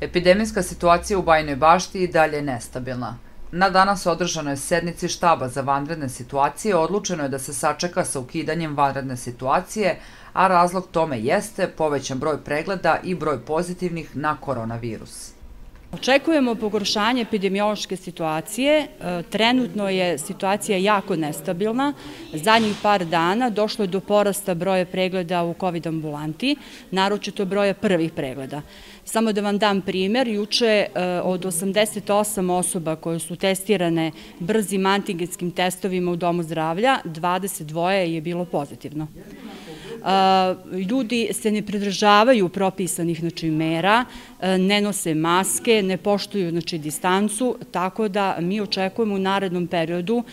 Epidemijska situacija u Bajnoj bašti i dalje je nestabilna. Na danas održanoj sednici štaba za vanredne situacije odlučeno je da se sačeka sa ukidanjem vanredne situacije, a razlog tome jeste povećan broj pregleda i broj pozitivnih na koronavirus. Očekujemo pogoršanje epidemiološke situacije. E, trenutno je situacija jako nestabilna. Zadnjih par dana došlo je do porasta broja pregleda u COVID ambulanti, naročito broja prvih pregleda. Samo da vam dam primer, juče e, od 88 osoba koje su testirane brzim antigenskim testovima u Domu zdravlja, 22 je bilo pozitivno ljudi se ne pridržavaju propisanih znači, mera, ne nose maske, ne poštuju znači, distancu, tako da mi očekujemo u narednom periodu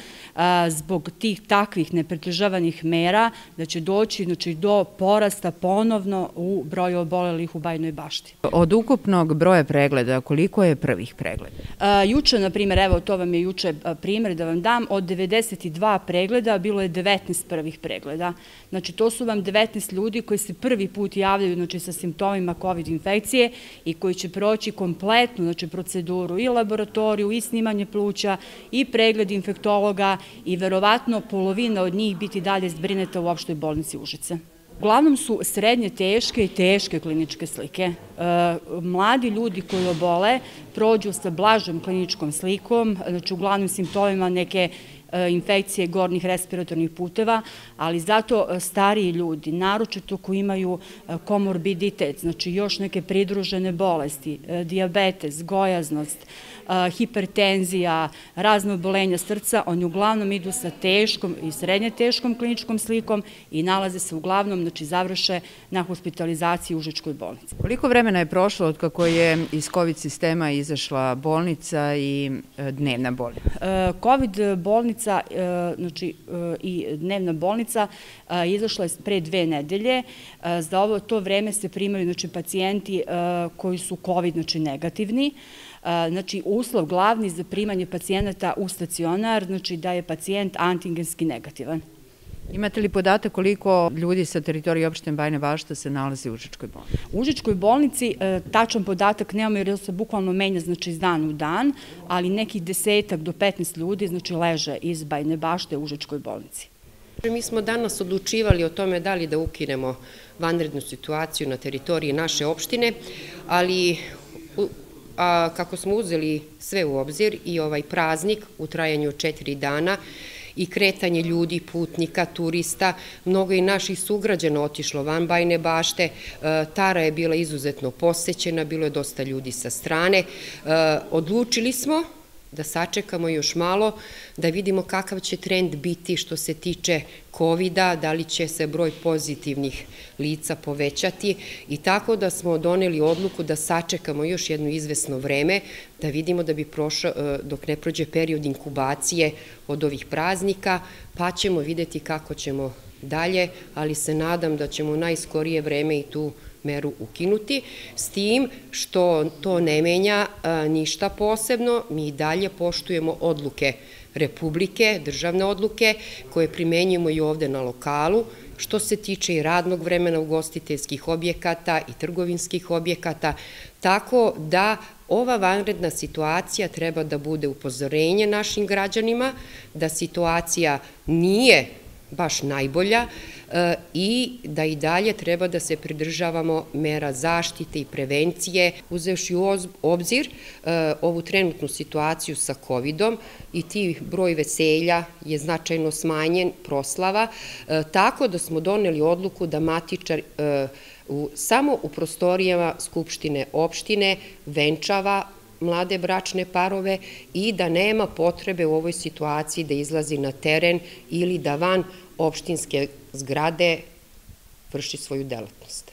zbog tih takvih nepridržavanih mera da će doći znači, do porasta ponovno u broju obolelih u Bajnoj bašti. Od ukupnog broja pregleda, koliko je prvih pregleda? Juče, na primjer, evo to vam je juče primjer da vam dam, od 92 pregleda bilo je 19 prvih pregleda. Znači, to su vam 19 ljudi koji se prvi put javljaju znači, sa simptomima COVID infekcije i koji će proći kompletnu znači, proceduru i laboratoriju, i snimanje pluća, i pregled infektologa i verovatno polovina od njih biti dalje zbrineta u opštoj bolnici Užice. Uglavnom su srednje teške i teške kliničke slike. E, mladi ljudi koji obole prođu sa blažom kliničkom slikom, znači uglavnom simptomima neke E, infekcije gornjih respiratornih puteva, ali zato e, stariji ljudi, naročito koji imaju e, komorbiditet, znači još neke pridružene bolesti, diabetes, gojaznost, hipertenzija, razne obolenja srca, oni uglavnom idu sa teškom i srednje teškom kliničkom slikom i nalaze se uglavnom, znači završe na hospitalizaciji u Užičkoj bolnici. Koliko vremena je prošlo od kako je iz COVID sistema izašla bolnica i dnevna bolnica? COVID bolnica e, znači e, i dnevna bolnica e, izašla je pre dve nedelje. Za ovo to vreme se primaju znači, pacijenti koji su COVID znači, negativni. Znači, uslov glavni za primanje pacijenata u stacionar, znači da je pacijent antigenski negativan. Imate li podatak koliko ljudi sa teritorije opštine Bajne Bašta se nalazi u Užičkoj bolnici? U Užičkoj bolnici e, tačan podatak nemamo jer se bukvalno menja znači iz dan u dan, ali nekih desetak do 15 ljudi znači leže iz Bajne Bašte u Užičkoj bolnici. Mi smo danas odlučivali o tome da li da ukinemo vanrednu situaciju na teritoriji naše opštine, ali a, kako smo uzeli sve u obzir i ovaj praznik u trajanju četiri dana, i kretanje ljudi, putnika, turista, mnogo i naših sugrađana otišlo van Bajne bašte, e, Tara je bila izuzetno posećena, bilo je dosta ljudi sa strane. E, odlučili smo da sačekamo još malo, da vidimo kakav će trend biti što se tiče covid da li će se broj pozitivnih lica povećati. I tako da smo doneli odluku da sačekamo još jedno izvesno vreme, da vidimo da bi prošao, e, dok ne prođe period inkubacije od ovih praznika, pa ćemo videti kako ćemo dalje, ali se nadam da ćemo najskorije vreme i tu meru ukinuti, s tim što to ne menja ništa posebno, mi dalje poštujemo odluke Republike, državne odluke, koje primenjujemo i ovde na lokalu, što se tiče i radnog vremena ugostiteljskih objekata i trgovinskih objekata, tako da ova vanredna situacija treba da bude upozorenje našim građanima, da situacija nije baš najbolja i da i dalje treba da se pridržavamo mera zaštite i prevencije, uzevši u obzir e, ovu trenutnu situaciju sa COVID-om i ti broj veselja je značajno smanjen, proslava, e, tako da smo doneli odluku da matičar samo u prostorijama Skupštine opštine venčava mlade bračne parove i da nema potrebe u ovoj situaciji da izlazi na teren ili da van opštinske zgrade vrši svoju delatnost.